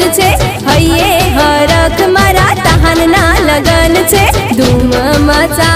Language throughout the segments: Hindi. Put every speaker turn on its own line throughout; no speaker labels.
लगन छे? हये हरक मरा तहन ना लगन छे? धूम मचा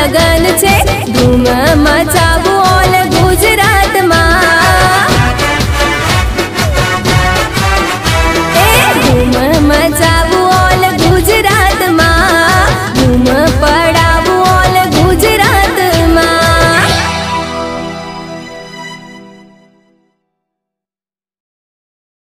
लगनचे धूम मचा